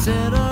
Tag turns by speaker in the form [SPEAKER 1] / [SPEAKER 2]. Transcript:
[SPEAKER 1] set up.